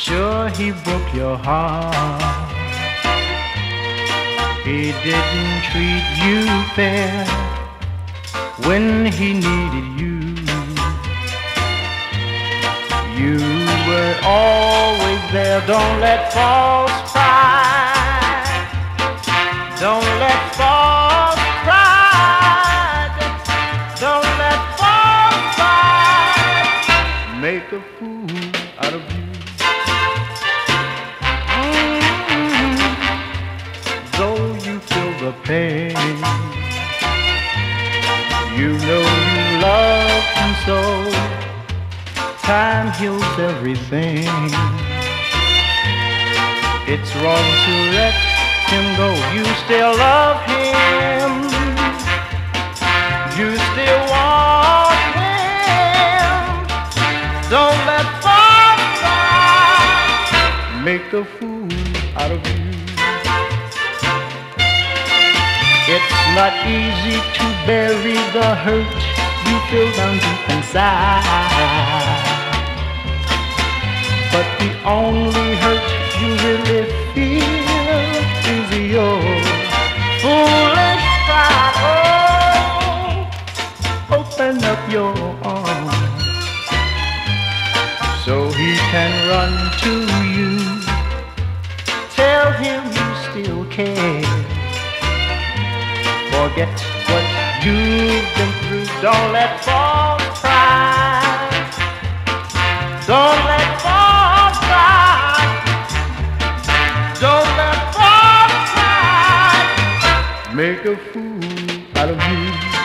Sure, he broke your heart. He didn't treat you fair when he needed you. You were always there. Don't let false pride. Don't let false pride. Don't let false pride make a fool pain, you know you love him so. Time heals everything. It's wrong to let him go. You still love him. You still want him. Don't let pride make the fool out of you. Not easy to bury the hurt you feel down deep inside. But the only hurt you really feel is your foolish pride. Oh, open up your arms so he can run to you. Forget what you've been through. Don't let false pride. Don't let false pride. Don't let false pride make a fool out of you.